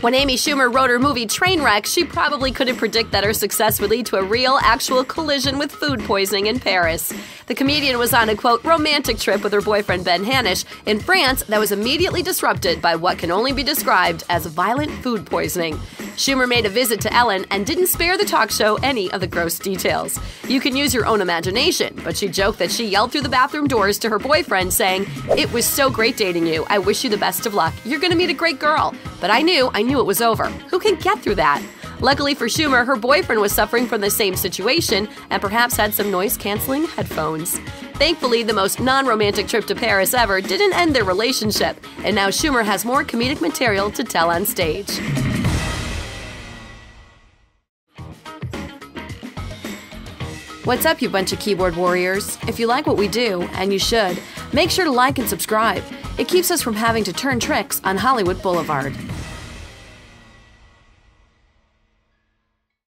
When Amy Schumer wrote her movie Trainwreck, she probably couldn't predict that her success would lead to a real, actual collision with food poisoning in Paris. The comedian was on a quote romantic trip with her boyfriend Ben Hanisch in France that was immediately disrupted by what can only be described as violent food poisoning. Schumer made a visit to Ellen and didn't spare the talk show any of the gross details. You can use your own imagination, but she joked that she yelled through the bathroom doors to her boyfriend, saying, It was so great dating you. I wish you the best of luck. You're gonna meet a great girl. But I knew, I knew it was over. Who can get through that? Luckily for Schumer, her boyfriend was suffering from the same situation and perhaps had some noise canceling headphones. Thankfully, the most non romantic trip to Paris ever didn't end their relationship, and now Schumer has more comedic material to tell on stage. What's up, you bunch of keyboard warriors? If you like what we do, and you should, make sure to like and subscribe. It keeps us from having to turn tricks on Hollywood Boulevard.